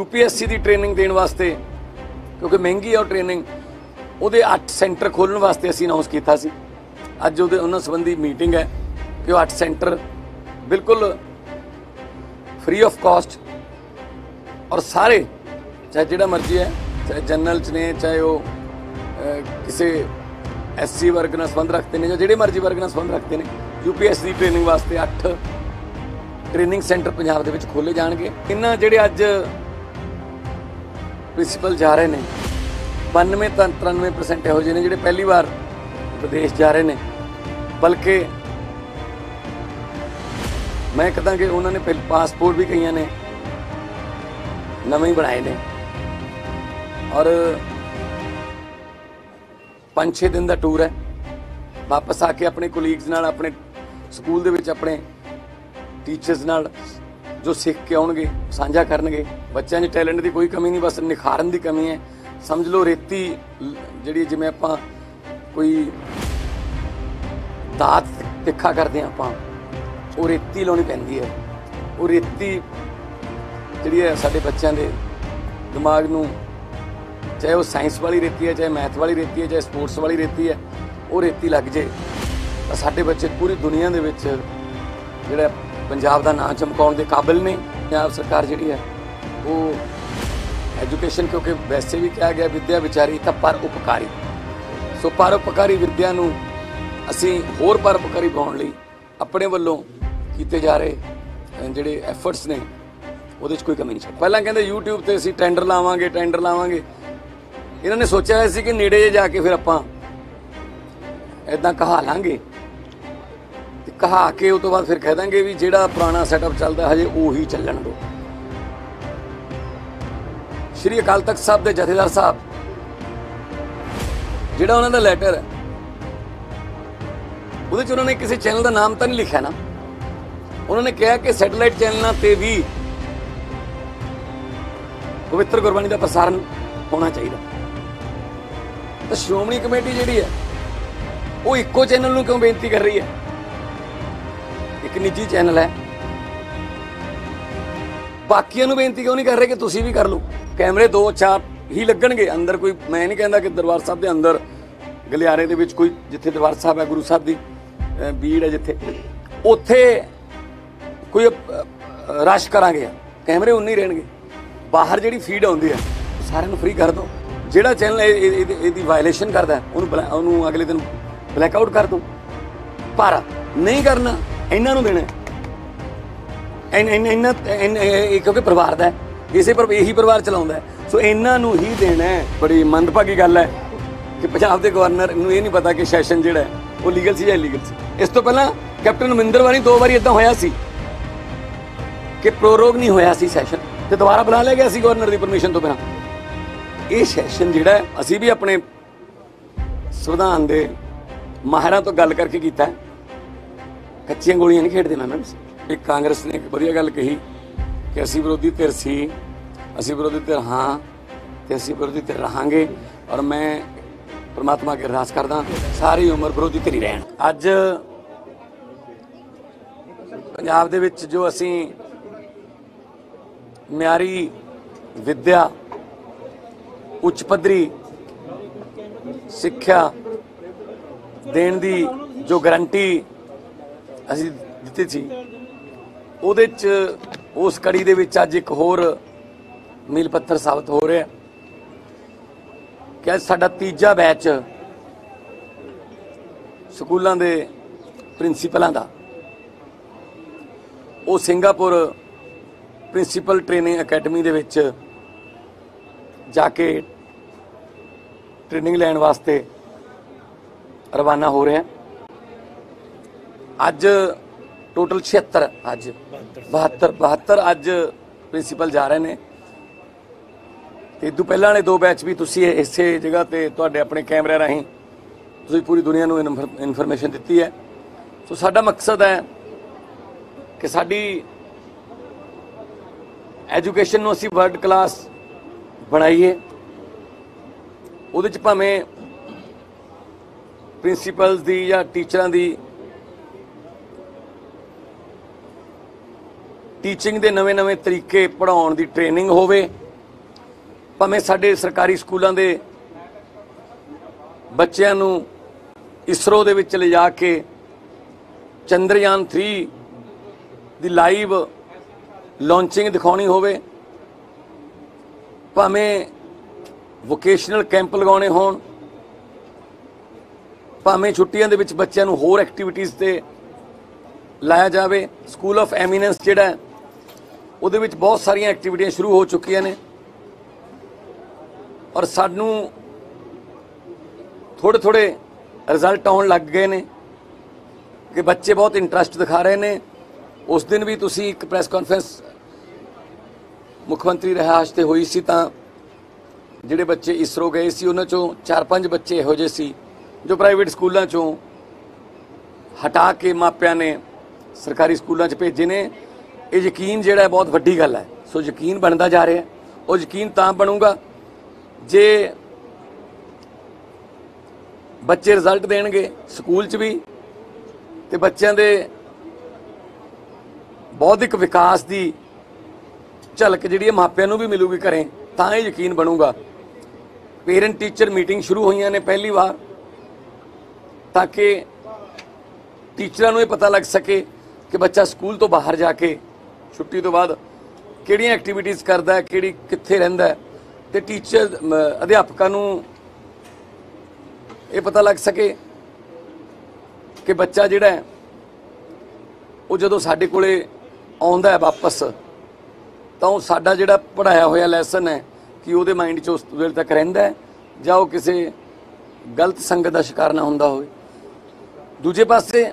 UPSC ਦੀ training ਦੇਣ ਵਾਸਤੇ ਕਿਉਂਕਿ ਮਹਿੰਗੀ ਆ ਉਹ ਟ੍ਰੇਨਿੰਗ ਉਹਦੇ 8 ਸੈਂਟਰ ਖੋਲਣ ਵਾਸਤੇ ਅਸੀਂ ਅਨਾਉਂਸ ਕੀਤਾ ਸੀ। ਅੱਜ ਉਹਦੇ ਉਹਨਾਂ ਸੰਬੰਧੀ ਮੀਟਿੰਗ ਹੈ ਕਿ ਉਹ 8 ਸੈਂਟਰ ਬਿਲਕੁਲ ਫ੍ਰੀ ਆਫ ਕਾਸਟ ਔਰ ਸਾਰੇ ਚਾਹੇ ਜਿਹੜਾ ਮਰਜ਼ੀ ਹੈ ਚਾਹੇ ਜਨਰਲ ਚ ਨੇ ਚਾਹੇ ਉਹ ਅਹ, ਕਿਸੇ ਐਸਸੀ ਵਰਗ ਨਾਲ ਸੰਬੰਧ ਰੱਖਦੇ ਨੇ ਜਾਂ ਜਿਹੜੇ ਮਰਜ਼ੀ ਵਰਗ ਨਾਲ ਸੰਬੰਧ ਰੱਖਦੇ ਨੇ ਯੂਪੀਐਸਸੀ ਦੀ ਟ੍ਰੇਨਿੰਗ ਵਾਸਤੇ 8 ਟ੍ਰੇਨਿੰਗ ਸੈਂਟਰ ਪੰਜਾਬ ਦੇ ਵਿੱਚ ਖੋਲੇ ਜਾਣਗੇ। ਇਹਨਾਂ ਜਿਹੜੇ ਅੱਜ ਪ੍ਰਿੰਸੀਪਲ ਜਾ ਰਹੇ ਨੇ। 92 ਤਾਂ 93% ਇਹੋ ਜਿਹੇ ਨੇ ਜਿਹੜੇ ਪਹਿਲੀ ਵਾਰ ਵਿਦੇਸ਼ ਜਾ ਰਹੇ ਨੇ। ਬਲਕਿ ਮੈਂ ਕਹਦਾ ਕਿ ਉਹਨਾਂ ਨੇ ਪਹਿਲ ਪਾਸਪੋਰਟ ਵੀ ਕਈਆਂ ਨੇ, ਨਵੇਂ ਹੀ ਬਣਾਏ ਨੇ। ਔਰ 5-6 ਦਿਨ ਦਾ ਟੂਰ ਹੈ। ਵਾਪਸ ਆ ਕੇ ਆਪਣੇ ਕੋਲੀਗਸ ਨਾਲ, ਆਪਣੇ ਸਕੂਲ ਦੇ ਵਿੱਚ ਆਪਣੇ ਟੀਚਰਸ ਨਾਲ ਜੋ ਸਿੱਖ ਕੇ ਆਉਣਗੇ, ਸਾਂਝਾ ਕਰਨਗੇ, ਬੱਚਿਆਂ 'ਚ ਟੈਲੈਂਟ ਦੀ ਕੋਈ ਕਮੀ ਨਹੀਂ, ਬਸ ਨਿਖਾਰਨ ਦੀ ਕਮੀ ਹੈ। ਸਮਝ ਲਓ, ਰੇਤੀ ਜਿਹੜੀ ਜਿਵੇਂ ਆਪਾਂ ਕੋਈ ਦਾਤ ਤਿੱਖਾ ਕਰਦੇ ਹਾਂ ਆਪਾਂ, ਉਹ ਰੇਤੀ ਲਾਉਣੀ ਪੈਂਦੀ ਹੈ। ਉਹ ਰੇਤੀ ਜਿਹੜੀ ਹੈ ਸਾਡੇ ਬੱਚਿਆਂ ਦੇ ਦਿਮਾਗ ਨੂੰ, ਚਾਹੇ ਉਹ ਸਾਇੰਸ ਵਾਲੀ ਰੇਤੀ ਹੈ, ਚਾਹੇ ਮੈਥ ਵਾਲੀ ਰੇਤੀ ਹੈ, ਚਾਹੇ ਸਪੋਰਟਸ ਵਾਲੀ ਰੇਤੀ ਹੈ, ਉਹ ਰੇਤੀ ਲੱਗ ਜੇ। ਤਾਂ ਸਾਡੇ ਬੱਚੇ ਪੂਰੀ ਦੁਨੀਆ ਦੇ ਵਿੱਚ ਜਿਹੜਾ ਪੰਜਾਬ ਦਾ ਨਾਂ ਚਮਕਾਉਣ ਦੇ ਕਾਬਿਲ ਨੇ ਪੰਜਾਬ ਸਰਕਾਰ ਜਿਹੜੀ ਹੈ, ਉਹ ਐਜੂਕੇਸ਼ਨ ਕਿਉਂਕਿ ਵੈਸੇ ਵੀ ਕਿਹਾ ਗਿਆ ਵਿੱਦਿਆ ਵਿਚਾਰੀ ਤਾਂ ਪਰ ਉਪਕਾਰੀ। ਸੋ ਪਰ ਉਪਕਾਰੀ ਵਿੱਦਿਆ ਨੂੰ ਅਸੀਂ ਹੋਰ ਪਰ ਉਪਕਾਰੀ ਬਣਾਉਣ ਲਈ ਆਪਣੇ ਵੱਲੋਂ ਕੀਤੇ ਜਾ ਰਹੇ ਜਿਹੜੇ ਐਫਰਟਸ ਨੇ, ਉਹਦੇ 'ਚ ਕੋਈ ਕਮੀ ਨਹੀਂ ਛੱਡ ਪਹਿਲਾਂ ਕਹਿੰਦੇ YouTube ਤੇ ਅਸੀਂ ਟੈਂਡਰ ਲਾਵਾਂਗੇ ਟੈਂਡਰ ਲਾਵਾਂਗੇ। ਇਹਨਾਂ ਨੇ ਸੋਚਿਆ ਹੋਇਆ ਸੀ ਕਿ ਨੇੜੇ ਜਾ ਕੇ ਫਿਰ ਆਪਾਂ ਇਦਾਂ ਕਹਾ ਲਾਂਗੇ। ਕਹਾ ਕੇ ਉਹ ਤੋਂ ਬਾਅਦ ਫਿਰ ਕਹਿ ਦਾਂਗੇ ਵੀ ਜਿਹੜਾ ਪੁਰਾਣਾ ਸੈਟਅਪ ਚੱਲਦਾ ਹਜੇ ਉਹੀ ਚੱਲਣ ਦਿਓ। ਸ਼੍ਰੀ ਅਕਾਲ ਤਖਤ ਸਾਹਿਬ ਦੇ ਜਥੇਦਾਰ ਸਾਹਿਬ, ਜਿਹੜਾ ਉਹਨਾਂ ਦਾ ਲੈਟਰ ਹੈ, ਉਹਦੇ ਚ ਉਹਨਾਂ ਨੇ ਕਿਸੇ ਚੈਨਲ ਦਾ ਨਾਮ ਤਾਂ ਨਹੀਂ ਲਿਖਿਆ ਨਾ। ਉਹਨਾਂ ਨੇ ਕਿਹਾ ਕਿ ਸੈਟੇਲਾਈਟ ਚੈਨਲਾਂ ਤੇ ਵੀ ਪਵਿੱਤਰ ਗੁਰਬਾਣੀ ਦਾ ਪ੍ਰਸਾਰਣ ਹੋਣਾ ਚਾਹੀਦਾ। ਤਾਂ ਸ਼੍ਰੋਮਣੀ ਕਮੇਟੀ ਜਿਹੜੀ ਹੈ, ਉਹ ਇੱਕੋ ਚੈਨਲ ਨੂੰ ਕਿਉਂ ਬੇਨਤੀ ਕਰ ਰਹੀ ਹੈ? ਇੱਕ ਨਿੱਜੀ ਚੈਨਲ ਹੈ। ਬਾਕੀਆਂ ਨੂੰ ਬੇਨਤੀ ਕਿਉਂ ਨਹੀਂ ਕਰ ਰਹੇ ਕਿ ਤੁਸੀਂ ਵੀ ਕਰ ਲਓ? ਕੈਮਰੇ ਦੋ ਚਾਰ ਹੀ ਲੱਗਣਗੇ। ਅੰਦਰ ਕੋਈ ਮੈਂ ਨਹੀਂ ਕਹਿੰਦਾ ਕਿ ਦਰਬਾਰ ਸਾਹਿਬ ਦੇ ਅੰਦਰ ਗਲਿਆਰੇ ਦੇ ਵਿੱਚ ਕੋਈ ਜਿੱਥੇ ਦਰਬਾਰ ਸਾਹਿਬ ਹੈ, ਗੁਰੂ ਸਾਹਿਬ ਦੀ ਬੀੜ ਹੈ ਜਿੱਥੇ। ਉੱਥੇ ਕੋਈ ਰਸ਼ ਕਰਾਂਗੇ। ਕੈਮਰੇ ਉਨੇ ਹੀ ਰਹਿਣਗੇ। ਬਾਹਰ ਜਿਹੜੀ ਫੀਡ ਆਉਂਦੀ ਹੈ, ਸਾਰਿਆਂ ਨੂੰ ਫ੍ਰੀ ਕਰ ਦਿਓ। ਜਿਹੜਾ ਚੈਨਲ ਇਹਦੀ ਵਾਇਲੇਸ਼ਨ ਕਰਦਾ ਉਹਨੂੰ ਬਲੈ- ਉਹਨੂੰ ਅਗਲੇ ਦਿਨ ਬਲੈਕ ਆਊਟ ਕਰ ਦਿਓ। ਪਰ ਨਹੀਂ ਕਰਨਾ ਇਹਨਾਂ ਨੂੰ ਦੇਣਾ ਹੈ। ਇਨ ਕਿਉਂਕਿ ਪਰਿਵਾਰ ਦਾ ਇਸੇ ਪਰ, ਇਹੀ ਪਰਿਵਾਰ ਚਲਾਉਂਦਾ ਸੋ ਇਹਨਾਂ ਨੂੰ ਹੀ ਦੇਣਾ ਬੜੀ ਮੰਦਭਾਗੀ ਗੱਲ ਹੈ ਕਿ ਪੰਜਾਬ ਦੇ ਗਵਰਨਰ ਨੂੰ ਇਹ ਨਹੀਂ ਪਤਾ ਕਿ ਸੈਸ਼ਨ ਜਿਹੜਾ ਉਹ ਲੀਗਲ ਸੀ ਜਾਂ ਇਲੀਗਲ ਸੀ। ਇਸ ਤੋਂ ਪਹਿਲਾਂ ਕੈਪਟਨ ਅਮਰਿੰਦਰ ਵਾਰੀ ਦੋ ਵਾਰੀ ਇਦਾਂ ਹੋਇਆ ਸੀ ਕਿ ਪ੍ਰੋਰੋਗ ਨਹੀਂ ਹੋਇਆ ਸੀ ਸੈਸ਼ਨ ਤੇ ਦੁਬਾਰਾ ਬੁਲਾ ਲਿਆ ਗਿਆ ਸੀ ਗਵਰਨਰ ਦੀ ਪਰਮਿਸ਼ਨ ਤੋਂ ਬਿਨਾਂ। ਇਹ ਸੈਸ਼ਨ ਜਿਹੜਾ ਅਸੀਂ ਵੀ ਆਪਣੇ ਸੰਵਿਧਾਨ ਦੇ ਮਾਹਿਰਾਂ ਤੋਂ ਗੱਲ ਕਰਕੇ ਕੀਤਾ ਕੱਚੀਆਂ ਗੋਲੀਆਂ ਨਹੀਂ ਖੇਡਦੇ ਮੈਂ ਮੈਮ ਇੱਕ ਕਾਂਗਰਸ ਨੇ ਇੱਕ ਵਧੀਆ ਗੱਲ ਕਹੀ ਕਿ ਅਸੀਂ ਵਿਰੋਧੀ ਧਿਰ ਸੀ, ਅਸੀਂ ਵਿਰੋਧੀ ਧਿਰ ਹਾਂ ਤੇ ਅਸੀਂ ਵਿਰੋਧੀ ਧਿਰ ਰਹਾਂਗੇ ਔਰ ਮੈਂ ਪਰਮਾਤਮਾ ਅੱਗੇ ਅਰਦਾਸ ਕਰਦਾ ਸਾਰੀ ਉਮਰ ਵਿਰੋਧੀ ਧਿਰ ਹੀ ਰਹਿਣ। ਅੱਜ ਪੰਜਾਬ ਦੇ ਵਿੱਚ ਜੋ ਅਸੀਂ ਮਿਆਰੀ ਵਿੱਦਿਆ, ਉੱਚ ਪੱਧਰੀ ਸਿੱਖਿਆ ਦੇਣ ਦੀ ਜੋ ਗਰੰਟੀ ਅਸੀਂ ਦਿੱਤੇ ਸੀ। ਉਹਦੇ ਚ ਉਸ ਕੜੀ ਦੇ ਵਿੱਚ ਅੱਜ ਇੱਕ ਹੋਰ ਮੀਲ ਪੱਥਰ ਸਾਬਤ ਹੋ ਰਿਹਾ। ਕਿ ਅੱਜ ਸਾਡਾ ਤੀਜਾ ਬੈਚ ਸਕੂਲਾਂ ਦੇ ਪ੍ਰਿੰਸੀਪਲਾਂ ਦਾ। ਉਹ ਸਿੰਗਾਪੁਰ ਪ੍ਰਿੰਸੀਪਲ ਟ੍ਰੇਨਿੰਗ ਅਕੈਡਮੀ ਦੇ ਵਿੱਚ ਜਾ ਕੇ ਟ੍ਰੇਨਿੰਗ ਲੈਣ ਵਾਸਤੇ ਰਵਾਨਾ ਹੋ ਰਿਹਾ। ਅੱਜ ਟੋਟਲ 76 ਅੱਜ। 72 72 ਅੱਜ ਪ੍ਰਿੰਸੀਪਲ ਜਾ ਰਹੇ ਨੇ। ਤੇ ਇਦੋਂ ਪਹਿਲਾਂ ਵਾਲੇ ਦੋ ਬੈਚ ਵੀ ਤੁਸੀਂ ਇਸੇ ਜਗ੍ਹਾ ਤੇ ਤੁਹਾਡੇ ਆਪਣੇ ਕੈਮਰੇ ਰਾਹੀਂ ਤੁਸੀਂ ਪੂਰੀ ਦੁਨੀਆ ਨੂੰ ਇਨਫੋਰਮੇਸ਼ਨ ਦਿੱਤੀ ਹੈ। ਸੋ ਸਾਡਾ ਮਕਸਦ ਹੈ ਕਿ ਸਾਡੀ ਐਜੂਕੇਸ਼ਨ ਨੂੰ ਅਸੀਂ ਵਰਲਡ ਕਲਾਸ ਬਣਾਈਏ। ਉਹਦੇ ਚ ਭਾਵੇਂ ਪ੍ਰਿੰਸੀਪਲਸ ਦੀ ਜਾਂ ਟੀਚਰਾਂ ਦੀ ਟੀਚਿੰਗ ਦੇ ਨਵੇਂ-ਨਵੇਂ ਤਰੀਕੇ ਪੜਾਉਣ ਦੀ ਟ੍ਰੇਨਿੰਗ ਹੋਵੇ, ਭਾਵੇਂ ਸਾਡੇ ਸਰਕਾਰੀ ਸਕੂਲਾਂ ਦੇ ਬੱਚਿਆਂ ਨੂੰ ਇਸਰੋ ਦੇ ਵਿੱਚ ਲਿਜਾ ਕੇ ਚੰਦਰਯਾਨ 3 ਦੀ ਲਾਈਵ ਲਾਂਚਿੰਗ ਦਿਖਾਉਣੀ ਹੋਵੇ, ਭਾਵੇਂ ਵੋਕੇਸ਼ਨਲ ਕੈਂਪ ਲਗਾਉਣੇ ਹੋਣ, ਭਾਵੇਂ ਛੁੱਟੀਆਂ ਦੇ ਵਿੱਚ ਬੱਚਿਆਂ ਨੂੰ ਹੋਰ ਐਕਟੀਵਿਟੀਜ਼ ਤੇ ਲਾਇਆ ਜਾਵੇ ਸਕੂਲ ਆਫ ਐਮੀਨੈਂਸ ਜਿਹੜਾ ਉਹਦੇ ਵਿੱਚ ਬਹੁਤ ਸਾਰੀਆਂ ਐਕਟੀਵਿਟੀਆਂ ਸ਼ੁਰੂ ਹੋ ਚੁੱਕੀਆਂ ਨੇ। ਔਰ ਸਾਨੂੰ ਥੋੜੇ ਥੋੜੇ ਰਿਜ਼ਲਟ ਆਉਣ ਲੱਗ ਗਏ ਨੇ ਕਿ ਬੱਚੇ ਬਹੁਤ ਇੰਟਰਸਟ ਦਿਖਾ ਰਹੇ ਨੇ। ਉਸ ਦਿਨ ਵੀ ਤੁਸੀਂ ਇੱਕ ਪ੍ਰੈਸ ਕਾਨਫਰੰਸ ਮੁੱਖ ਮੰਤਰੀ ਰਿਹਾਇਸ਼ ਤੇ ਹੋਈ ਸੀ ਤਾਂ ਜਿਹੜੇ ਬੱਚੇ ਇਸਰੋ ਗਏ ਸੀ, ਉਹਨਾਂ ਚੋਂ 4-5 ਬੱਚੇ ਇਹੋ ਜਿਹੇ ਸੀ ਜੋ ਪ੍ਰਾਈਵੇਟ ਸਕੂਲਾਂ ਚੋਂ ਹਟਾ ਕੇ ਮਾਪਿਆਂ ਨੇ ਸਰਕਾਰੀ ਸਕੂਲਾਂ 'ਚ ਭੇਜੇ ਨੇ। ਇਹ ਯਕੀਨ ਜਿਹੜਾ ਹੈ ਬਹੁਤ ਵੱਡੀ ਗੱਲ ਹੈ। ਸੋ ਯਕੀਨ ਬਣਦਾ ਜਾ ਰਿਹਾ ਉਹ ਯਕੀਨ ਤਾਂ ਬਣੂਗਾ ਜੇ ਬੱਚੇ ਰਿਜ਼ਲਟ ਦੇਣਗੇ ਸਕੂਲ 'ਚ ਵੀ ਤੇ ਬੱਚਿਆਂ ਦੇ ਬੌਧਿਕ ਵਿਕਾਸ ਦੀ ਝਲਕ ਜਿਹੜੀ ਹੈ ਮਾਪਿਆਂ ਨੂੰ ਵੀ ਮਿਲੂਗੀ ਘਰੇ, ਤਾਂ ਇਹ ਯਕੀਨ ਬਣੂਗਾ। ਪੇਰੈਂਟ ਟੀਚਰ ਮੀਟਿੰਗ ਸ਼ੁਰੂ ਹੋਈਆਂ ਨੇ ਪਹਿਲੀ ਵਾਰ, ਤਾਂ ਕਿ ਟੀਚਰਾਂ ਨੂੰ ਇਹ ਪਤਾ ਲੱਗ ਸਕੇ ਕਿ ਬੱਚਾ ਸਕੂਲ ਤੋਂ ਬਾਹਰ ਜਾ ਕੇ ਛੁੱਟੀ ਤੋਂ ਬਾਅਦ ਕਿਹੜੀਆਂ ਐਕਟੀਵਿਟੀਜ਼ ਕਰਦਾ ਹੈ, ਕਿਹੜੀ ਕਿੱਥੇ ਰਹਿੰਦਾ ਹੈ ਤੇ ਟੀਚਰ ਅਧਿਆਪਕਾਂ ਨੂੰ ਇਹ ਪਤਾ ਲੱਗ ਸਕੇ ਕਿ ਬੱਚਾ ਜਿਹੜਾ ਹੈ, ਉਹ ਜਦੋਂ ਸਾਡੇ ਕੋਲੇ ਆਉਂਦਾ ਹੈ ਵਾਪਸ, ਤਾਂ ਉਹ ਸਾਡਾ ਜਿਹੜਾ ਪੜਾਇਆ ਹੋਇਆ ਲੈਸਨ ਹੈ ਕਿ ਉਹਦੇ ਮਾਈਂਡ 'ਚ ਉਸ ਵੇਲੇ ਤੱਕ ਰਹਿੰਦਾ ਹੈ ਜਾਂ ਉਹ ਕਿਸੇ ਗਲਤ ਸੰਗਤ ਦਾ ਸ਼ਿਕਾਰ ਨਾ ਹੁੰਦਾ ਹੋਵੇ। ਦੂਜੇ ਪਾਸੇ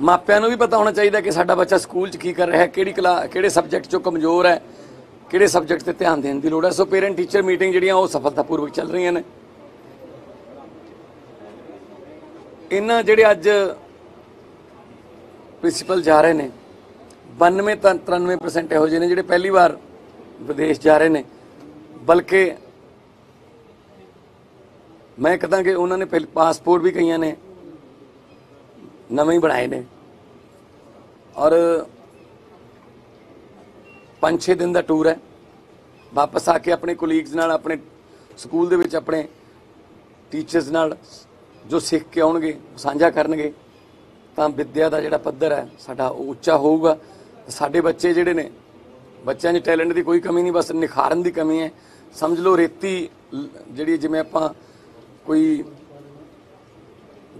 ਮਾਪਿਆਂ ਨੂੰ ਵੀ ਪਤਾ ਹੋਣਾ ਚਾਹੀਦਾ ਕਿ ਸਾਡਾ ਬੱਚਾ ਸਕੂਲ 'ਚ ਕੀ ਕਰ ਰਿਹਾ ਹੈ, ਕਿਹੜੀ ਕਲਾ, ਕਿਹੜੇ ਸਬਜੈਕਟ 'ਚੋਂ ਕਮਜ਼ੋਰ ਹੈ, ਕਿਹੜੇ ਸਬਜੈਕਟ ਤੇ ਧਿਆਨ ਦੇਣ ਦੀ ਲੋੜ ਹੈ। ਸੋ ਪੇਰੈਂਟ ਟੀਚਰ ਮੀਟਿੰਗ ਜਿਹੜੀਆਂ, ਉਹ ਸਫਲਤਾਪੂਰਵਕ ਚੱਲ ਰਹੀਆਂ ਨੇ। ਇਹਨਾਂ ਜਿਹੜੇ ਅੱਜ ਪ੍ਰਿੰਸੀਪਲ ਜਾ ਰਹੇ ਨੇ 92 ਤਾਂ 93% ਇਹੋ ਜਿਹੇ ਨੇ ਜਿਹੜੇ ਪਹਿਲੀ ਵਾਰ ਵਿਦੇਸ਼ ਜਾ ਰਹੇ ਨੇ। ਬਲਕਿ ਮੈਂ ਕਹਦਾ ਕਿ ਉਹਨਾਂ ਨੇ ਪਹਿਲ ਪਾਸਪੋਰਟ ਵੀ ਕਈਆਂ ਨੇ। ਨਵੇਂ ਹੀ ਬਣਾਏ ਨੇ। ਔਰ 5-6 ਦਿਨ ਦਾ ਟੂਰ ਹੈ। ਵਾਪਸ ਆ ਕੇ ਆਪਣੇ ਕੋਲੀਗਸ ਨਾਲ, ਆਪਣੇ ਸਕੂਲ ਦੇ ਵਿੱਚ ਆਪਣੇ ਟੀਚਰਸ ਨਾਲ ਜੋ ਸਿੱਖ ਕੇ ਆਉਣਗੇ, ਸਾਂਝਾ ਕਰਨਗੇ, ਤਾਂ ਵਿੱਦਿਆ ਦਾ ਜਿਹੜਾ ਪੱਧਰ ਹੈ, ਸਾਡਾ ਉਹ ਉੱਚਾ ਹੋਊਗਾ। ਸਾਡੇ ਬੱਚੇ ਜਿਹੜੇ ਨੇ, ਬੱਚਿਆਂ 'ਚ ਟੈਲੈਂਟ ਦੀ ਕੋਈ ਕਮੀ ਨਹੀਂ, ਬਸ ਨਿਖਾਰਨ ਦੀ ਕਮੀ ਹੈ। ਸਮਝ ਲਓ ਰੇਤੀ ਜਿਹੜੀ ਜਿਵੇਂ ਆਪਾਂ ਕੋਈ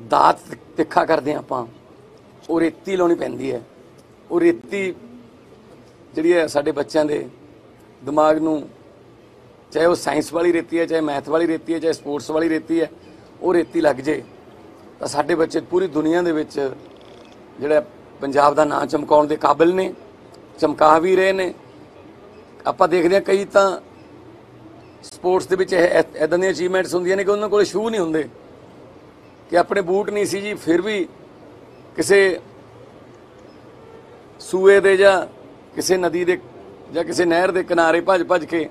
ਦਾਤ ਤਿੱਖਾ ਕਰਦੇ ਹਾਂ ਆਪਾਂ, ਉਹ ਰੇਤੀ ਲਾਉਣੀ ਪੈਂਦੀ ਹੈ। ਉਹ ਰੇਤੀ ਜਿਹੜੀ ਹੈ ਸਾਡੇ ਬੱਚਿਆਂ ਦੇ ਦਿਮਾਗ ਨੂੰ, ਚਾਹੇ ਉਹ ਸਾਇੰਸ ਵਾਲੀ ਰੇਤੀ ਹੈ, ਚਾਹੇ ਮੈਥ ਵਾਲੀ ਰੇਤੀ ਹੈ, ਚਾਹੇ ਸਪੋਰਟਸ ਵਾਲੀ ਰੇਤੀ ਹੈ, ਉਹ ਰੇਤੀ ਲੱਗ ਜੇ, ਤਾਂ ਸਾਡੇ ਬੱਚੇ ਪੂਰੀ ਦੁਨੀਆ ਦੇ ਵਿੱਚ ਜਿਹੜਾ ਪੰਜਾਬ ਦਾ ਨਾਂ ਚਮਕਾਉਣ ਦੇ ਕਾਬਿਲ ਨੇ, ਚਮਕਾ ਵੀ ਰਹੇ ਨੇ। ਆਪਾਂ ਦੇਖਦੇ ਹਾਂ ਕਈ ਤਾਂ ਸਪੋਰਟਸ ਦੇ ਵਿੱਚ ਇਦਾਂ ਦੀਆਂ ਅਚੀਵਮੈਂਟਸ ਹੁੰਦੀਆਂ ਨੇ ਕਿ ਉਹਨਾਂ ਕੋਲ ਸ਼ੂ ਨਹੀਂ ਹੁੰਦੇ। ਕਿ ਆਪਣੇ ਬੂਟ ਨਹੀਂ ਸੀ ਜੀ, ਫਿਰ ਵੀ ਕਿਸੇ ਸੂਏ ਦੇ ਜਾਂ ਕਿਸੇ ਨਦੀ ਦੇ ਜਾਂ ਕਿਸੇ ਨਹਿਰ ਦੇ ਕਿਨਾਰੇ ਭੱਜ ਭੱਜ ਕੇ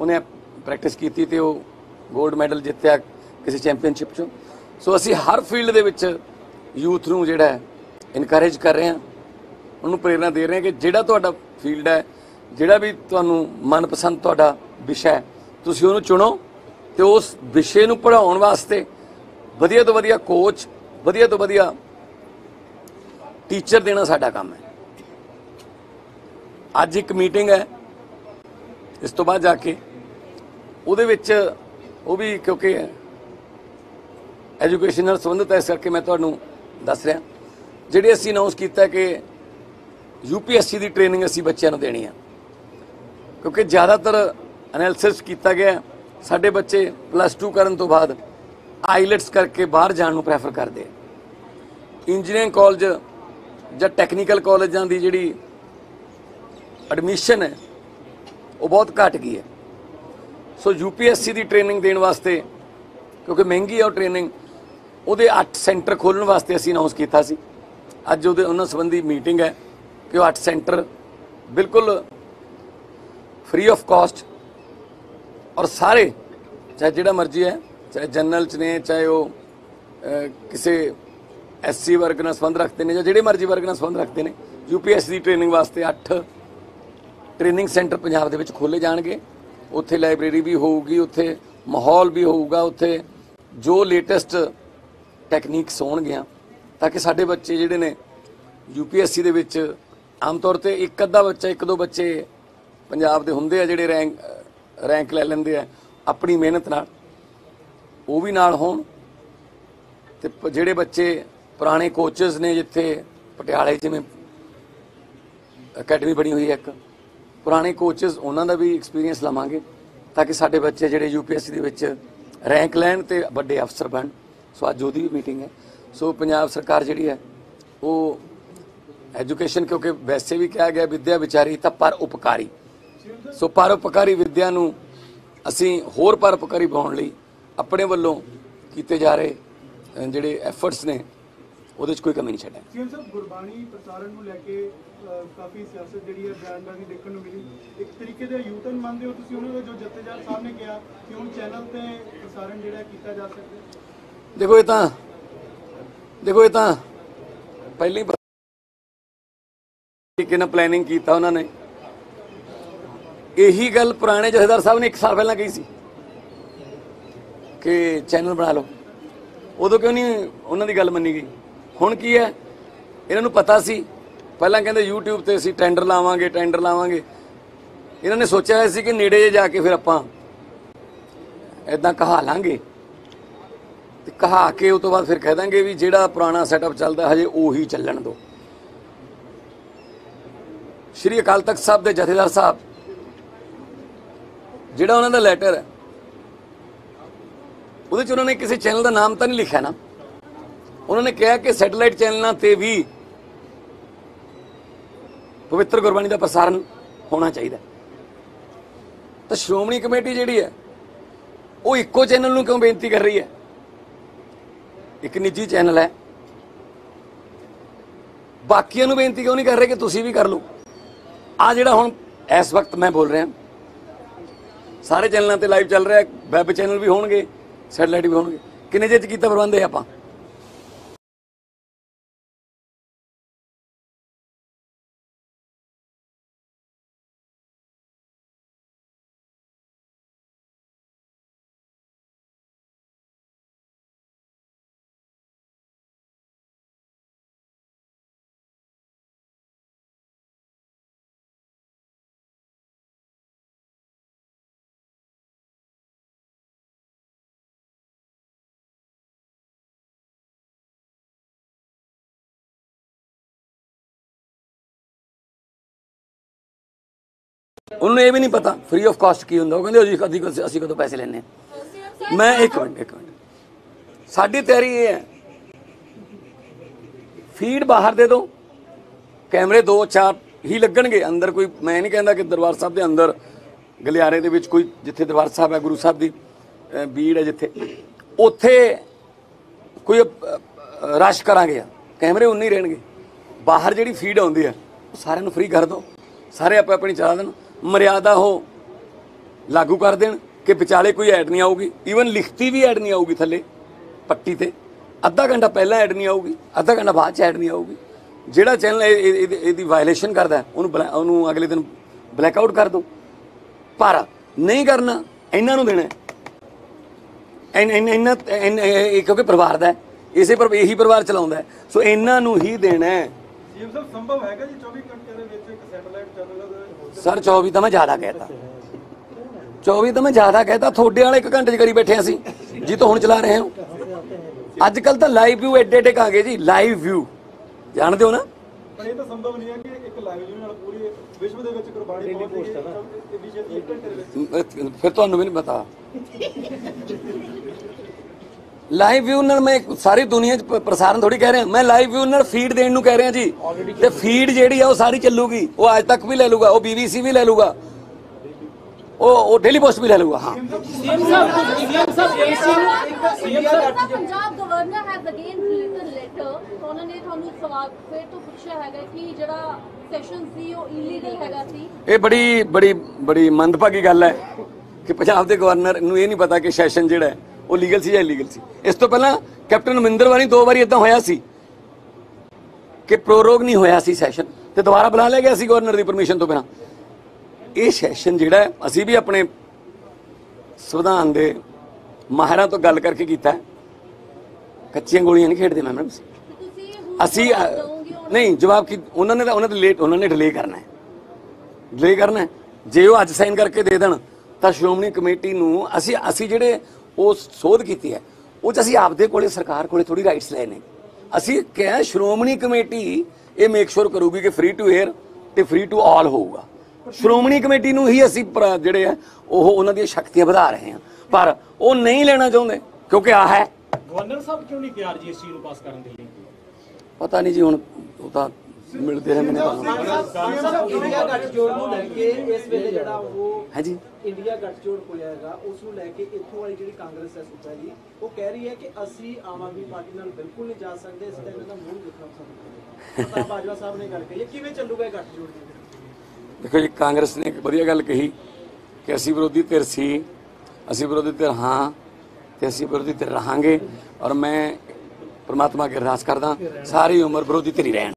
ਉਹਨੇ ਪ੍ਰੈਕਟਿਸ ਕੀਤੀ ਤੇ ਉਹ 골ਡ ਮੈਡਲ ਜਿੱਤਿਆ ਕਿਸੇ ਚੈਂਪੀਅਨਸ਼ਿਪ 'ਚੋਂ। ਸੋ ਅਸੀਂ ਹਰ ਫੀਲਡ ਦੇ ਵਿੱਚ ਯੂਥ ਨੂੰ ਜਿਹੜਾ ਇਨਕਰੇਜ ਕਰ ਰਹੇ ਹਾਂ। ਉਹਨੂੰ ਪ੍ਰੇਰਣਾ ਦੇ ਰਹੇ ਹਾਂ ਕਿ ਜਿਹੜਾ ਤੁਹਾਡਾ ਫੀਲਡ ਹੈ, ਜਿਹੜਾ ਵੀ ਤੁਹਾਨੂੰ ਮਨਪਸੰਦ ਤੁਹਾਡਾ ਵਿਸ਼ਾ ਹੈ, ਤੁਸੀਂ ਉਹਨੂੰ ਚੁਣੋ ਤੇ ਉਸ ਵਿਸ਼ੇ ਨੂੰ ਪੜਾਉਣ ਵਾਸਤੇ ਵਧੀਆ ਤੋਂ ਵਧੀਆ ਕੋਚ ਵਧੀਆ ਤੋਂ ਵਧੀਆ ਟੀਚਰ ਦੇਣਾ ਸਾਡਾ ਕੰਮ ਹੈ। ਅੱਜ ਇੱਕ ਮੀਟਿੰਗ ਹੈ, ਇਸ ਤੋਂ ਬਾਅਦ ਜਾ ਕੇ ਉਹਦੇ ਵਿੱਚ ਉਹ ਵੀ ਕਿਉਂਕਿ ਐਜੂਕੇਸ਼ਨ ਨਾਲ ਸੰਬੰਧਿਤ ਹੈ, ਇਸ ਕਰਕੇ ਮੈਂ ਤੁਹਾਨੂੰ ਦੱਸ ਰਿਹਾ। ਜਿਹੜੇ ਅਸੀਂ ਅਨਾਉਂਸ ਕੀਤਾ ਕਿ ਯੂਪੀਐਸਸੀ ਦੀ ਟ੍ਰੇਨਿੰਗ ਅਸੀਂ ਬੱਚਿਆਂ ਨੂੰ ਦੇਣੀ ਆ। ਕਿਉਂਕਿ ਜ਼ਿਆਦਾਤਰ ਐਨਾਲਿਸਿਸ ਕੀਤਾ ਗਿਆ, ਸਾਡੇ ਬੱਚੇ ਪਲੱਸ 2 ਕਰਨ ਤੋਂ ਬਾਅਦ ਆਈਲੈਟਸ ਕਰਕੇ ਬਾਹਰ ਜਾਣ ਨੂੰ ਪ੍ਰੈਫਰ ਕਰਦੇ ਇੰਜੀਨੀਅਰਿੰਗ ਕਾਲਜ ਜਾਂ ਟੈਕਨੀਕਲ ਕਾਲਜਾਂ ਦੀ ਜਿਹੜੀ ਐਡਮਿਸ਼ਨ ਹੈ, ਉਹ ਬਹੁਤ ਘਟ ਗਈ ਹੈ। ਸੋ ਯੂਪੀਐਸਸੀ ਦੀ ਟ੍ਰੇਨਿੰਗ ਦੇਣ ਵਾਸਤੇ, ਕਿਉਂਕਿ ਮਹਿੰਗੀ ਹੈ ਉਹ ਟ੍ਰੇਨਿੰਗ, ਉਹਦੇ 8 ਸੈਂਟਰ ਖੋਲਣ ਵਾਸਤੇ ਅਸੀਂ ਅਨਾਉਂਸ ਕੀਤਾ ਸੀ। ਅੱਜ ਉਹਦੇ ਉਹਨਾਂ ਸੰਬੰਧੀ ਮੀਟਿੰਗ ਹੈ ਕਿ ਉਹ 8 ਸੈਂਟਰ ਬਿਲਕੁਲ ਫ੍ਰੀ ਆਫ ਕਾਸਟ ਔਰ ਸਾਰੇ, ਚਾਹੇ ਜਿਹੜਾ ਮਰਜ਼ੀ ਹੈ ਚਾਹੇ ਜਨਰਲ ਚ ਨੇ ਚਾਹੇ ਉਹ ਅਹ, ਕਿਸੇ ਐਸਸੀ ਵਰਗ ਨਾਲ ਸੰਬੰਧ ਰੱਖਦੇ ਨੇ ਜਾਂ ਜਿਹੜੇ ਮਰਜ਼ੀ ਵਰਗ ਨਾਲ ਸੰਬੰਧ ਰੱਖਦੇ ਨੇ ਯੂਪੀਐਸਸੀ ਦੀ ਟ੍ਰੇਨਿੰਗ ਵਾਸਤੇ 8 ਟ੍ਰੇਨਿੰਗ ਸੈਂਟਰ ਪੰਜਾਬ ਦੇ ਵਿੱਚ ਖੋਲੇ ਜਾਣਗੇ। ਉੱਥੇ ਲਾਇਬ੍ਰੇਰੀ ਵੀ ਹੋਊਗੀ ਉੱਥੇ ਮਾਹੌਲ ਵੀ ਹੋਊਗਾ ਉੱਥੇ ਜੋ ਲੇਟੈਸਟ ਟੈਕਨੀਕਸ ਹੋਣਗੀਆਂ ਤਾਂ ਕਿ ਸਾਡੇ ਬੱਚੇ ਜਿਹੜੇ ਨੇ ਯੂਪੀਐਸਸੀ ਦੇ ਵਿੱਚ ਆਮ ਤੌਰ ਤੇ ਇੱਕ ਅੱਧਾ ਬੱਚਾ ਇੱਕ ਦੋ ਬੱਚੇ ਪੰਜਾਬ ਦੇ ਹੁੰਦੇ ਆ ਜਿਹੜੇ ਰੈਂਕ ਰੈਂਕ ਲੈ ਲੈਂਦੇ ਆ ਆਪਣੀ ਮਿਹਨਤ ਨਾਲ। ਉਹ ਵੀ ਨਾਲ ਹੋਣ ਤੇ ਪ- ਜਿਹੜੇ ਬੱਚੇ ਪੁਰਾਣੇ ਕੋਚਸ ਨੇ ਜਿੱਥੇ ਪਟਿਆਲੇ ਜਿਵੇਂ ਅਕੈਡਮੀ ਬਣੀ ਹੋਈ ਹੈ ਇੱਕ, ਪੁਰਾਣੇ ਕੋਚਸ ਉਹਨਾਂ ਦਾ ਵੀ ਐਕਸਪੀਰੀਅੰਸ ਲਵਾਂਗੇ ਤਾਂ ਕਿ ਸਾਡੇ ਬੱਚੇ ਜਿਹੜੇ ਯੂਪੀਐਸਸੀ ਦੇ ਵਿੱਚ ਰੈਂਕ ਲੈਣ ਤੇ ਵੱਡੇ ਅਫਸਰ ਬਣ। ਸੋ ਅੱਜ ਉਹਦੀ ਵੀ ਮੀਟਿੰਗ ਹੈ। ਸੋ ਪੰਜਾਬ ਸਰਕਾਰ ਜਿਹੜੀ ਹੈ, ਉਹ ਐਜੂਕੇਸ਼ਨ ਕਿਉਂਕਿ ਵੈਸੇ ਵੀ ਕਿਹਾ ਗਿਆ ਵਿਦਿਆ ਵਿਚਾਰੀ ਤਾਂ ਪਰ ਉਪਕਾਰੀ। ਸੋ ਪਰ ਉਪਕਾਰੀ ਵਿਦਿਆ ਨੂੰ ਅਸੀਂ ਹੋਰ ਪਰ ਉਪਕਾਰੀ ਬਣਾਉਣ ਲਈ ਆਪਣੇ ਵੱਲੋਂ ਕੀਤੇ ਜਾ ਰਹੇ ਅ, ਜਿਹੜੇ ਐਫਰਟਸ ਨੇ ਉਹਦੇ 'ਚ ਕੋਈ ਕਮੀ ਨਹੀਂ ਛੱਡਾਂਗੇ ਸੀਐਮ ਸਾਹਿਬ ਗੁਰਬਾਣੀ ਪ੍ਰਚਾਰਨ ਨੂੰ ਲੈ ਕੇ ਕਾਫੀ ਸਿਆਸਤ ਜਿਹੜੀ ਹੈ ਬਿਆਨਬਾਜ਼ੀ ਦੇਖਣ ਨੂੰ ਮਿਲੀ। ਇੱਕ ਤਰੀਕੇ ਦੇ ਯੂਟਨ ਮੰਨਦੇ ਹੋ ਤੁਸੀਂ ਉਹਨਾਂ ਦਾ ਜੋ ਜੱਥੇਦਾਰ ਸਾਹਿਬ ਨੇ ਕਿਹਾ ਕਿ ਹੁਣ ਚੈਨਲ ਤੇ ਪ੍ਰਸਾਰਣ ਜਿਹੜਾ ਕੀਤਾ ਜਾ ਸਕਦਾ ਦੇਖੋ ਇਹ ਤਾਂ ਦੇਖੋ ਇਹ ਤਾਂ ਪਹਿਲੀ ਤਰੀਕੇ ਨਾਲ ਪਲੈਨਿੰਗ ਕੀਤਾ ਉਹਨਾਂ ਨੇ। ਇਹੀ ਗੱਲ ਪੁਰਾਣੇ ਜਥੇਦਾਰ ਸਾਹਿਬ ਨੇ 1 ਸਾਲ ਪਹਿਲਾਂ ਕਹੀ ਸੀ। ਕਿ ਚੈਨਲ ਬਣਾ ਲਓ। ਉਦੋਂ ਕਿਉਂ ਨਹੀਂ ਉਹਨਾਂ ਦੀ ਗੱਲ ਮੰਨੀ ਗਈ? ਹੁਣ ਕੀ ਹੈ? ਇਹਨਾਂ ਨੂੰ ਪਤਾ ਸੀ। ਪਹਿਲਾਂ ਕਹਿੰਦੇ YouTube ਤੇ ਅਸੀਂ ਟੈਂਡਰ ਲਾਵਾਂਗੇ ਟੈਂਡਰ ਲਾਵਾਂਗੇ। ਇਹਨਾਂ ਨੇ ਸੋਚਿਆ ਹੋਇਆ ਸੀ ਕਿ ਨੇੜੇ ਜਿਹੇ ਜਾ ਕੇ ਫਿਰ ਆਪਾਂ ਇਦਾਂ ਕਹਾ ਲਾਂਗੇ। ਤੇ ਕਹਾ ਕੇ ਉਸ ਤੋਂ ਬਾਅਦ ਫਿਰ ਕਹਿ ਦਾਂਗੇ ਵੀ ਜਿਹੜਾ ਪੁਰਾਣਾ ਸੈਟਅਪ ਚੱਲਦਾ ਹਜੇ ਉਹੀ ਚੱਲਣ ਦਿਓ। ਸ਼੍ਰੀ ਅਕਾਲ ਤਖਤ ਸਾਹਿਬ ਦੇ ਜਥੇਦਾਰ ਸਾਹਿਬ, ਜਿਹੜਾ ਉਹਨਾਂ ਦਾ ਲੈਟਰ ਹੈ ਉਹਦੇ ਚ ਉਹਨਾਂ ਨੇ ਕਿਸੇ ਚੈਨਲ ਦਾ ਨਾਮ ਤਾਂ ਨਹੀਂ ਲਿਖਿਆ ਨਾ। ਉਹਨਾਂ ਨੇ ਕਿਹਾ ਕਿ ਸੈਟੇਲਾਈਟ ਚੈਨਲਾਂ ਤੇ ਵੀ ਪਵਿੱਤਰ ਗੁਰਬਾਣੀ ਦਾ ਪ੍ਰਸਾਰਣ ਹੋਣਾ ਚਾਹੀਦਾ। ਤਾਂ ਸ਼੍ਰੋਮਣੀ ਕਮੇਟੀ ਜਿਹੜੀ ਹੈ, ਉਹ ਇੱਕੋ ਚੈਨਲ ਨੂੰ ਕਿਉਂ ਬੇਨਤੀ ਕਰ ਰਹੀ ਹੈ? ਇੱਕ ਨਿੱਜੀ ਚੈਨਲ ਹੈ। ਬਾਕੀਆਂ ਨੂੰ ਬੇਨਤੀ ਕਿਉਂ ਨਹੀਂ ਕਰ ਰਹੇ ਕਿ ਤੁਸੀਂ ਵੀ ਕਰ ਲਓ? ਆ ਜਿਹੜਾ ਹੁਣ ਇਸ ਵਕਤ ਮੈਂ ਬੋਲ ਰਿਹਾ। ਸਾਰੇ ਚੈਨਲਾਂ ਤੇ ਲਾਈਵ ਚੱਲ ਰਿਹਾ ਵੈਬ ਚੈਨਲ ਵੀ ਹੋਣਗੇ। ਸੈਟਲਾਈਟ ਵੀ ਹੋਣਗੇ ਕਿੰਨੇ ਚਿਰ ਚ ਕੀਤਾ ਪ੍ਰਬੰਧ ਹੈ ਆਪਾਂ? ਉਹਨੂੰ ਇਹ ਵੀ ਨਹੀਂ ਪਤਾ ਫ੍ਰੀ ਆਫ ਕਾਸਟ ਕੀ ਹੁੰਦਾ, ਉਹ ਕਹਿੰਦੇ ਅਸੀਂ ਕਦੀ ਅਸੀਂ ਕਦੋਂ ਪੈਸੇ ਲੈਣੇ ਮੈਂ ਇੱਕ ਮਿੰਟ ਇੱਕ ਮਿੰਟ। ਸਾਡੀ ਤਿਆਰੀ ਇਹ ਹੈ ਫੀਡ ਬਾਹਰ ਦੇ ਦਿਓ, ਕੈਮਰੇ ਦੋ ਚਾਰ ਹੀ ਲੱਗਣਗੇ, ਅੰਦਰ ਕੋਈ, ਮੈਂ ਨਹੀਂ ਕਹਿੰਦਾ ਕਿ ਦਰਬਾਰ ਸਾਹਿਬ ਦੇ ਅੰਦਰ, ਗਲਿਆਰੇ ਦੇ ਵਿੱਚ ਕੋਈ, ਜਿੱਥੇ ਦਰਬਾਰ ਸਾਹਿਬ ਹੈ, ਗੁਰੂ ਸਾਹਿਬ ਦੀ ਬੀੜ ਹੈ ਜਿੱਥੇ, ਉੱਥੇ ਕੋਈ ਰਸ਼ ਕਰਾਂਗੇ ਕੈਮਰੇ ਉਨੇ ਹੀ ਰਹਿਣਗੇ। ਬਾਹਰ ਜਿਹੜੀ ਫੀਡ ਆਉਂਦੀ ਹੈ, ਉਹ ਸਾਰਿਆਂ ਨੂੰ ਫ੍ਰੀ ਕਰ ਦਿਓ, ਸਾਰੇ ਆਪੇ ਆਪਣੀ ਚਲਾ ਦੇਣ। ਮਰਿਆਦਾ ਉਹ ਲਾਗੂ ਕਰ ਦੇਣ ਕਿ ਵਿਚਾਲੇ ਕੋਈ ਐਡ ਨਹੀਂ ਆਊਗੀ। ਈਵਨ ਲਿਖਤੀ ਵੀ ਐਡ ਨਹੀਂ ਆਊਗੀ ਥੱਲੇ, ਪੱਟੀ ਤੇ। ਅੱਧਾ ਘੰਟਾ ਪਹਿਲਾਂ ਐਡ ਨਹੀਂ ਆਊਗੀ, ਅੱਧਾ ਘੰਟਾ ਬਾਅਦ ਚ ਐਡ ਨਹੀਂ ਆਊਗੀ। ਜਿਹੜਾ ਚੈਨਲ ਇਹਦੀ ਵਾਇਲੇਸ਼ਨ ਕਰਦਾ, ਉਹਨੂੰ ਬਲੈ- ਉਹਨੂੰ ਅਗਲੇ ਦਿਨ ਬਲੈਕ ਆਊਟ ਕਰ ਦਿਓ ਪਰ ਨਹੀਂ ਕਰਨਾ, ਇਹਨਾਂ ਨੂੰ ਦੇਣਾ। ਇਹਨਾਂ ਕਿਉਂਕਿ ਪਰਿਵਾਰ ਦਾ ਇਸੇ ਪਰ ਇਹੀ ਪਰਿਵਾਰ ਚਲਾਉਂਦਾ ਸੋ ਇਹਨਾਂ ਨੂੰ ਹੀ ਦੇਣਾ ਹੈ। ਸੀਐਮ ਸਾਹਿਬ, ਸੰਭਵ ਹੈਗਾ ਜੀ 24 ਘੰਟਿਆਂ ਦੇ ਵਿੱਚ ਇੱਕ ਸੈਟੇਲਾਈਟ ਚੈਨਲ ਸਰ 24 ਤਾਂ ਮੈਂ ਜ਼ਿਆਦਾ ਕਹਿਤਾ। 24 ਤਾਂ ਮੈਂ ਜ਼ਿਆਦਾ ਕਹਿਤਾ ਤੁਹਾਡੇ ਵਾਲੇ ਇੱਕ ਘੰਟੇ ਚ ਕਰੀ ਬੈਠੇ ਅਸੀਂ। ਜੀ ਤੋਂ ਹੁਣ ਚਲਾ ਰਹੇ ਹਾਂ। ਅੱਜ ਕੱਲ ਤਾਂ ਲਾਈਵ ਵਿਊ ਐਡੇ ਐਡੇ ਆ ਗਏ ਜੀ ਲਾਈਵ ਵਿਊ ਜਾਣਦੇ ਹੋ ਨਾ? ਪਰ ਇਹ ਤਾਂ ਸੰਭਵ ਨਹੀਂ ਹੈ ਕਿ ਇੱਕ ਲਾਈਵ ਜੀ ਨਾਲ ਪੂਰੀ ਵਿਸ਼ਵ ਦੇ ਵਿੱਚ ਗੁਰਬਾਣੀ ਪਹੁੰਚ ਗਈ ਹੈ ਇਹ ਵਿਸ਼ੇ ਦੀ ਇੱਕ ਘੰਟੇ ਦੇ ਵਿੱਚ। ਅਹ ਫਿਰ ਤੁਹਾਨੂੰ ਵੀ ਨਹੀਂ ਪਤਾ। ਲਾਈਵ ਵਿਊ ਨਾਲ ਮੈਂ ਸਾਰੀ ਦੁਨੀਆ 'ਚ ਪ- ਪ੍ਰਸਾਰਣ ਥੋੜੀ ਕਹਿ ਰਿਹਾ। ਮੈਂ ਲਾਈਵ ਵਿਊ ਨਾਲ ਫੀਡ ਦੇਣ ਨੂੰ ਕਹਿ ਰਿਹਾ ਜੀ। ਤੇ ਫੀਡ ਜਿਹੜੀ ਆ ਉਹ ਸਾਰੀ ਚੱਲੂਗੀ। ਉਹ ਅੱਜ ਤੱਕ ਵੀ ਲੈ ਲੂਗਾ ਉਹ ਬੀਬੀਸੀ ਵੀ ਲੈ ਲੂਗਾ। ਉਹ ਉਹ ਡੇਲੀ ਪੋਸਟ ਵੀ ਲੈ ਲੂਗਾ ਹਾਂ। Punjab governor has again written letter ਉਹਨਾਂ ਨੇ ਤੁਹਾਨੂੰ ਸਵਾਲ ਫਿਰ ਤੋਂ ਪੁੱਛਿਆ ਹੈਗਾ ਕਿ ਜਿਹੜਾ ਸੈਸ਼ਨ ਸੀ ਉਹ ਇਲੀਗਲ ਹੈਗਾ ਸੀ। ਇਹ ਬੜੀ ਬੜੀ ਬੜੀ ਮੰਦਭਾਗੀ ਗੱਲ ਹੈ ਕਿ ਪੰਜਾਬ ਦੇ ਗਵਰਨਰ ਨੂੰ ਇਹ ਨਹੀਂ ਪਤਾ ਕਿ ਸੈਸ਼ਨ ਜਿਹੜਾ ਹੈ। ਉਹ ਲੀਗਲ ਸੀ ਜਾਂ ਇਲੀਗਲ ਸੀ? ਇਸ ਤੋਂ ਪਹਿਲਾਂ ਕੈਪਟਨ ਅਮਰਿੰਦਰ ਵਾਰੀ ਦੋ ਵਾਰੀ ਇਦਾਂ ਹੋਇਆ ਸੀ ਕਿ ਪ੍ਰੋਰੋਗ ਨਹੀਂ ਹੋਇਆ ਸੀ ਸੈਸ਼ਨ ਤੇ ਦੁਬਾਰਾ ਬੁਲਾ ਲਿਆ ਗਿਆ ਸੀ ਗਵਰਨਰ ਦੀ ਪਰਮਿਸ਼ਨ ਤੋਂ ਬਿਨਾਂ। ਇਹ ਸੈਸ਼ਨ ਜਿਹੜਾ ਅਸੀਂ ਵੀ ਆਪਣੇ ਸੰਵਿਧਾਨ ਦੇ ਮਾਹਿਰਾਂ ਤੋਂ ਗੱਲ ਕਰਕੇ ਕੀਤਾ ਕੱਚੀਆਂ ਗੋਲੀਆਂ ਨਹੀਂ ਖੇਡਦੇ ਮੈਂ ਅਸੀਂ। ਨਹੀਂ, ਜਵਾਬ ਕੀ, ਉਹਨਾਂ ਨੇ ਤਾਂ, ਉਹਨਾਂ ਦੇ ਲੇਟ ਉਹਨਾਂ ਨੇ ਡਿਲੇ ਕਰਨਾ ਹੈ। ਡਿਲੇ ਕਰਨਾ ਜੇ ਉਹ ਅੱਜ ਸਾਈਨ ਕਰਕੇ ਦੇ ਦੇਣ, ਤਾਂ ਸ਼੍ਰੋਮਣੀ ਕਮੇਟੀ ਨੂੰ ਅਸੀਂ ਅਸੀਂ ਜਿਹੜੇ ਉਹ ਸੋਧ ਕੀਤੀ ਹੈ। ਉਹ ਚ ਅਸੀਂ ਆਪਦੇ ਕੋਲੇ ਸਰਕਾਰ ਕੋਲੇ ਥੋੜੀ ਰਾਈਟਸ ਲਏ ਨੇ। ਅਸੀਂ ਕਿਹਾ ਸ਼੍ਰੋਮਣੀ ਕਮੇਟੀ ਇਹ ਮੇਕ ਸ਼ੋਰ ਕਰੂਗੀ ਕਿ ਫ੍ਰੀ ਟੂ 에ਅਰ ਤੇ ਫ੍ਰੀ ਟੂ ਆਲ ਹੋਊਗਾ। ਸ਼੍ਰੋਮਣੀ ਕਮੇਟੀ ਨੂੰ ਹੀ ਅਸੀਂ ਜਿਹੜੇ ਆ ਉਹ ਉਹਨਾਂ ਦੀਆਂ ਸ਼ਕਤੀਆਂ ਵਧਾ ਰਹੇ ਹਾਂ। ਪਰ ਉਹ ਨਹੀਂ ਲੈਣਾ ਚਾਹੁੰਦੇ ਕਿਉਂਕਿ ਆ ਹੈ। ਗਵਰਨਰ ਸਾਹਿਬ ਕਿਉਂ ਨਹੀਂ ਤਿਆਰ ਜੀ ਇਸ ਚੀਜ਼ ਨੂੰ ਪਾਸ ਕਰਨ ਦੇ ਲਈ? ਪਤਾ ਨਹੀਂ ਜੀ ਹੁਣ ਉਹ ਤਾਂ ਮਿਲਦੇ ਰਹਿੰਦੇ ਨੇ ਤੁਹਾਨੂੰ। ਇੰਡੀਆ ਗੱਠਜੋੜ ਨੂੰ ਲੈ ਕੇ ਇਸ ਵੇਲੇ ਜਿਹੜਾ ਉਹ ਹੈ ਜੀ ਇੰਡੀਆ ਗੱਠਜੋੜ ਹੋਇਆ ਹੈਗਾ ਉਸ ਨੂੰ ਲੈ ਕੇ ਇੱਥੋਂ ਵਾਲੀ ਜਿਹੜੀ ਕਾਂਗਰਸ ਹੈ ਸੁਪਾ ਜੀ ਉਹ ਕਹਿ ਰਹੀ ਹੈ ਕਿ ਅਸੀਂ ਆਮ ਆਦਮੀ ਪਾਰਟੀ ਨਾਲ ਬਿਲਕੁਲ ਨਹੀਂ ਜਾ ਸਕਦੇ ਇਸ ਦਾ ਇਹਨਾਂ ਦਾ ਮੂੰਹ ਦੇਖਣਾ ਪਸੰਦ ਕਰਦੇ ਬਾਜਵਾ ਸਾਹਿਬ ਨੇ ਗੱਲ ਕਹੀ ਹੈ ਕਿਵੇਂ ਚੱਲੂਗਾ ਇਹ ਗੱਠਜੋੜ ਦੀ ਦੇਖੋ ਜੀ ਕਾਂਗਰਸ ਨੇ ਇੱਕ ਵਧੀਆ ਗੱਲ ਕਹੀ ਕਿ ਅਸੀਂ ਵਿਰੋਧੀ ਧਿਰ ਸੀ ਅਸੀਂ ਵਿਰੋਧੀ ਧਿਰ ਹਾਂ ਤੇ ਅਸੀਂ ਵਿਰੋਧੀ ਧਿਰ ਰਹਾਂਗੇ ਔਰ ਮੈਂ ਪ੍ਰਮਾਤਮਾ ਅੱਗੇ ਅਰਦਾਸ ਕਰਦਾ ਸਾਰੀ ਉਮਰ ਵਿਰੋਧੀ ਧਿਰ ਹੀ ਰਹਿਣ।